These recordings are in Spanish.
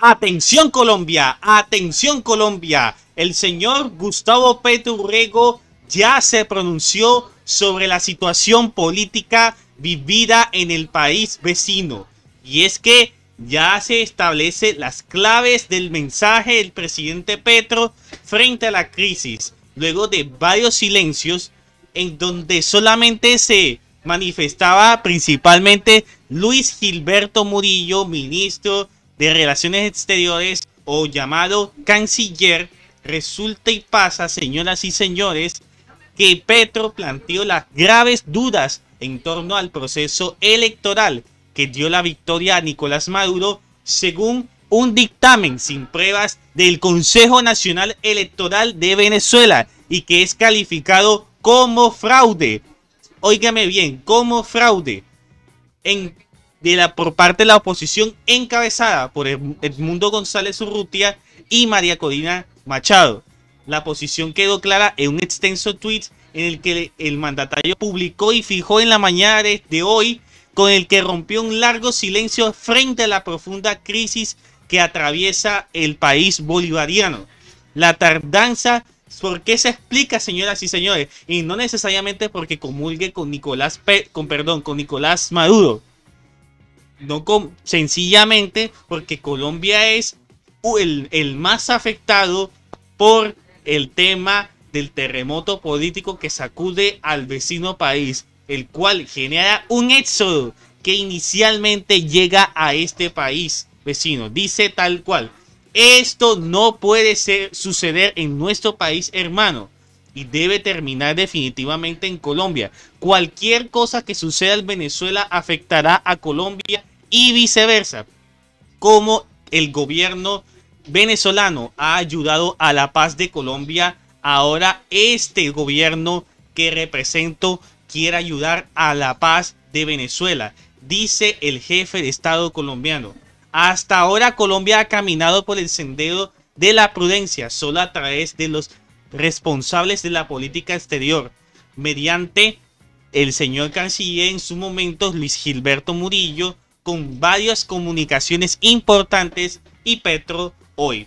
Atención Colombia, atención Colombia. El señor Gustavo Petro Urrego ya se pronunció sobre la situación política vivida en el país vecino. Y es que ya se establece las claves del mensaje del presidente Petro frente a la crisis, luego de varios silencios en donde solamente se manifestaba principalmente Luis Gilberto Murillo, ministro de Relaciones Exteriores o llamado canciller, resulta y pasa, señoras y señores, que Petro planteó las graves dudas en torno al proceso electoral que dio la victoria a Nicolás Maduro según un dictamen sin pruebas del Consejo Nacional Electoral de Venezuela y que es calificado como fraude. Óigame bien, como fraude. En, de la, por parte de la oposición encabezada por Edmundo González Urrutia y María Corina Machado. La posición quedó clara en un extenso tweet en el que el mandatario publicó y fijó en la mañana de hoy con el que rompió un largo silencio frente a la profunda crisis que atraviesa el país bolivariano. La tardanza, ¿por qué se explica, señoras y señores? Y no necesariamente porque comulgue con Nicolás, con, perdón, con Nicolás Maduro. No con, sencillamente porque Colombia es el, el más afectado por el tema del terremoto político que sacude al vecino país el cual genera un éxodo que inicialmente llega a este país vecino. Dice tal cual, esto no puede ser, suceder en nuestro país hermano y debe terminar definitivamente en Colombia. Cualquier cosa que suceda en Venezuela afectará a Colombia y viceversa. Como el gobierno venezolano ha ayudado a la paz de Colombia, ahora este gobierno que represento quiere ayudar a la paz de Venezuela, dice el jefe de Estado colombiano. Hasta ahora Colombia ha caminado por el sendero de la prudencia, solo a través de los responsables de la política exterior, mediante el señor canciller en su momento, Luis Gilberto Murillo, con varias comunicaciones importantes y Petro hoy.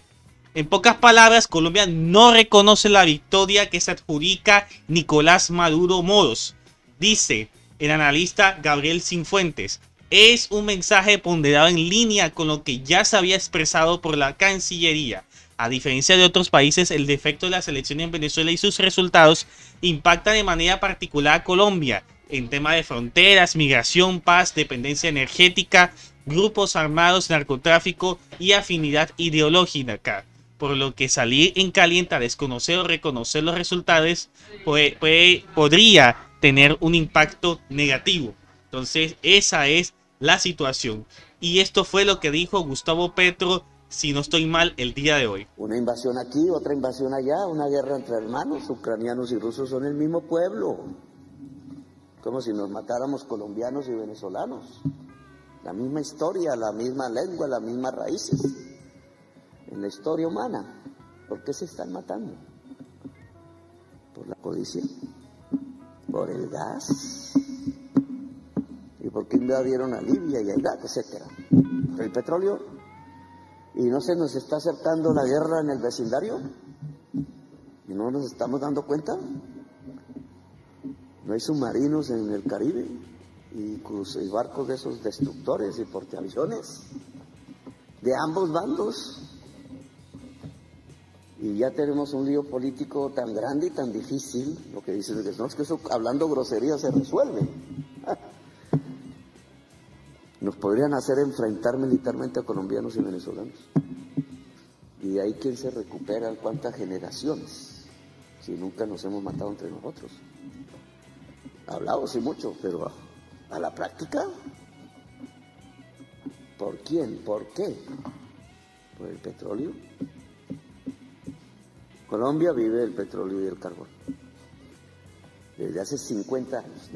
En pocas palabras, Colombia no reconoce la victoria que se adjudica Nicolás Maduro Moros, Dice el analista Gabriel Sinfuentes, es un mensaje ponderado en línea con lo que ya se había expresado por la Cancillería. A diferencia de otros países, el defecto de las elecciones en Venezuela y sus resultados impacta de manera particular a Colombia en tema de fronteras, migración, paz, dependencia energética, grupos armados, narcotráfico y afinidad ideológica. Por lo que salir en caliente a desconocer o reconocer los resultados podría tener un impacto negativo. Entonces, esa es la situación. Y esto fue lo que dijo Gustavo Petro, si no estoy mal, el día de hoy. Una invasión aquí, otra invasión allá, una guerra entre hermanos, ucranianos y rusos son el mismo pueblo. Como si nos matáramos colombianos y venezolanos. La misma historia, la misma lengua, las mismas raíces. En la historia humana. ¿Por qué se están matando? Por la codicia por el gas y por qué invadieron a Libia y a Irak, etcétera. El petróleo y no se nos está acercando la guerra en el vecindario y no nos estamos dando cuenta. No hay submarinos en el Caribe y, y barcos de esos destructores y porteaviones de ambos bandos y ya tenemos un lío político tan grande y tan difícil, lo que dicen es, no, es que eso hablando grosería se resuelve. Nos podrían hacer enfrentar militarmente a colombianos y venezolanos. Y de ahí quién se recupera, cuántas generaciones, si nunca nos hemos matado entre nosotros. Hablamos y mucho, pero a la práctica, ¿por quién? ¿Por qué? ¿Por el petróleo? Colombia vive el petróleo y el carbón. Desde hace 50 años,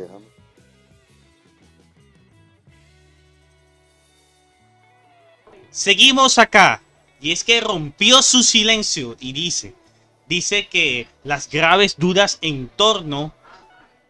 Seguimos acá. Y es que rompió su silencio y dice, dice que las graves dudas en torno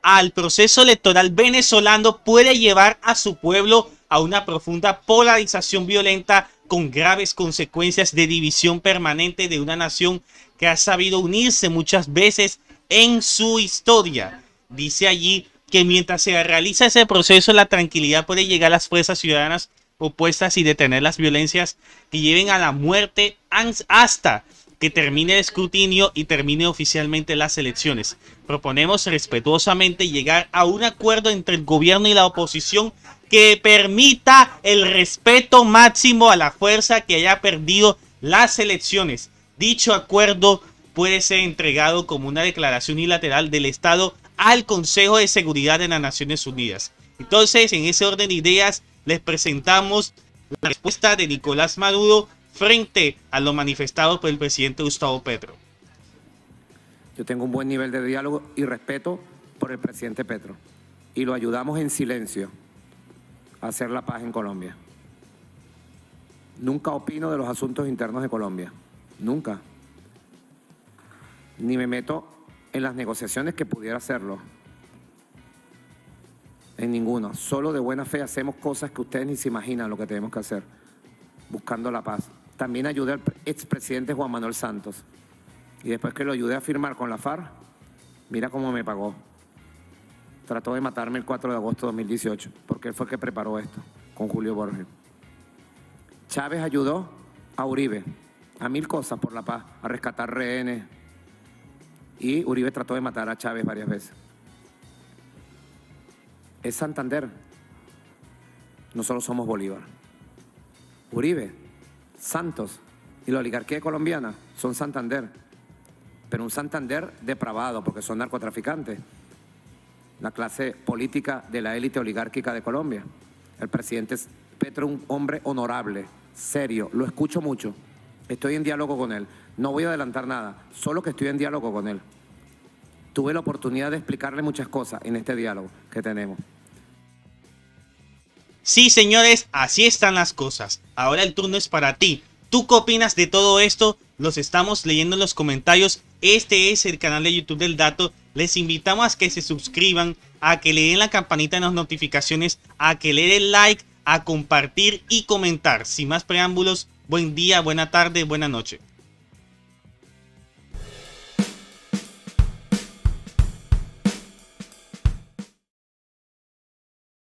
al proceso electoral venezolano puede llevar a su pueblo a una profunda polarización violenta con graves consecuencias de división permanente de una nación que ha sabido unirse muchas veces en su historia. Dice allí que mientras se realiza ese proceso, la tranquilidad puede llegar a las fuerzas ciudadanas opuestas y detener las violencias que lleven a la muerte hasta que termine el escrutinio y termine oficialmente las elecciones. Proponemos respetuosamente llegar a un acuerdo entre el gobierno y la oposición que permita el respeto máximo a la fuerza que haya perdido las elecciones. Dicho acuerdo puede ser entregado como una declaración unilateral del Estado al Consejo de Seguridad de las Naciones Unidas. Entonces, en ese orden de ideas, les presentamos la respuesta de Nicolás Maduro frente a lo manifestado por el presidente Gustavo Petro. Yo tengo un buen nivel de diálogo y respeto por el presidente Petro y lo ayudamos en silencio a hacer la paz en Colombia. Nunca opino de los asuntos internos de Colombia, nunca. Ni me meto en las negociaciones que pudiera hacerlo. En ninguno. Solo de buena fe hacemos cosas que ustedes ni se imaginan lo que tenemos que hacer, buscando la paz. También ayudé al expresidente Juan Manuel Santos. Y después que lo ayudé a firmar con la FARC, mira cómo me pagó. Trató de matarme el 4 de agosto de 2018, porque él fue el que preparó esto, con Julio Borges. Chávez ayudó a Uribe a mil cosas por la paz, a rescatar rehenes. Y Uribe trató de matar a Chávez varias veces es Santander. Nosotros somos Bolívar. Uribe, Santos y la oligarquía colombiana son Santander. Pero un Santander depravado porque son narcotraficantes. La clase política de la élite oligárquica de Colombia. El presidente Petro, un hombre honorable, serio, lo escucho mucho. Estoy en diálogo con él. No voy a adelantar nada, solo que estoy en diálogo con él. Tuve la oportunidad de explicarle muchas cosas en este diálogo que tenemos. Sí, señores, así están las cosas. Ahora el turno es para ti. ¿Tú qué opinas de todo esto? Los estamos leyendo en los comentarios. Este es el canal de YouTube del Dato. Les invitamos a que se suscriban, a que le den la campanita de las notificaciones, a que le den like, a compartir y comentar. Sin más preámbulos, buen día, buena tarde, buena noche.